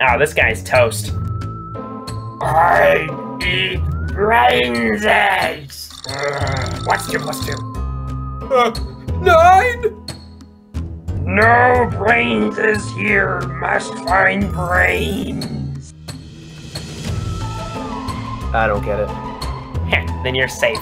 Oh, this guy's toast. I eat brains. Uh, what's two plus two? Uh, nine? No brains is here. Must find brains. I don't get it. Then you're safe.